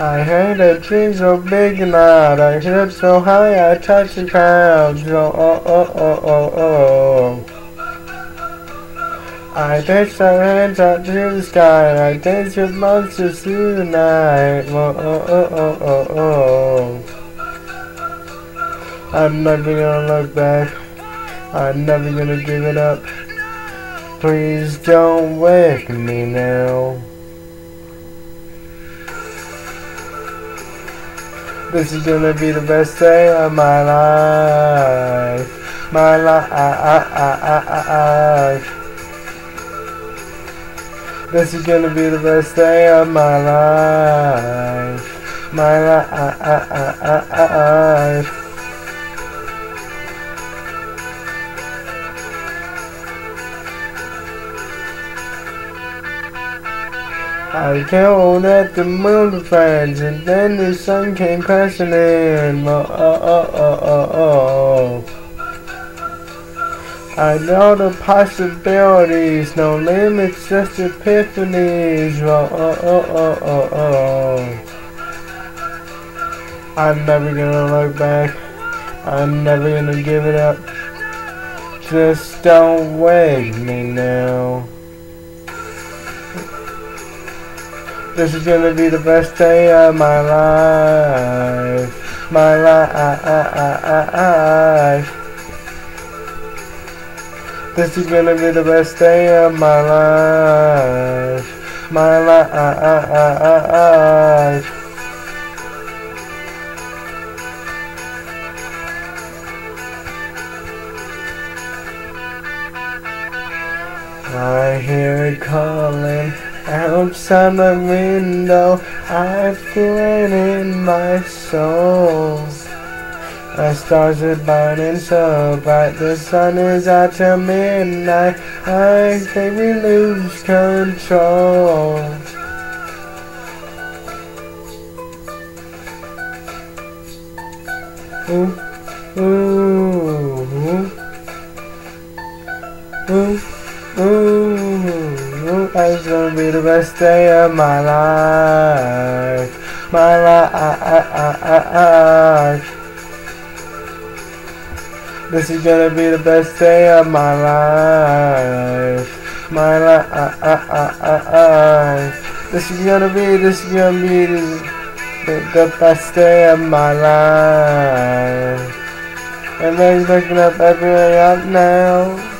I heard a dream so big and loud. I hit so high I touched the clouds. Oh, oh, oh, oh, oh, oh. I reached our hands up to the sky. I danced with monsters through the night. Oh, oh, oh, oh, oh, oh. I'm never gonna look back. I'm never gonna give it up. Please don't wake me now. This is gonna be the best day of my life. My life. This is gonna be the best day of my life. My life. I came at the moon fans, and then the sun came crashing in. Oh, oh, oh, oh, oh, oh. I know the possibilities, no limits, just epiphanies. Oh, oh, oh, oh, oh, oh. I'm never gonna look back. I'm never gonna give it up. Just don't wake me now. This is gonna be the best day of my life. My life. Uh, uh, uh, this is gonna be the best day of my life. My life. I hear it calling. Outside my window, I feel it in my soul. The stars are burning so bright, the sun is out till midnight. I think we lose control. Ooh, ooh, ooh, It's gonna be the best day of my life. My life. This is gonna be the best day of my life. My life. This is gonna be, this is gonna be the, best day of my life. Everybody's looking up everywhere up now.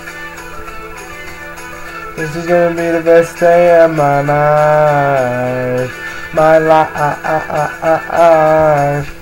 This is gonna be the best day of my life. My life. Uh, uh, uh,